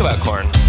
like about corn?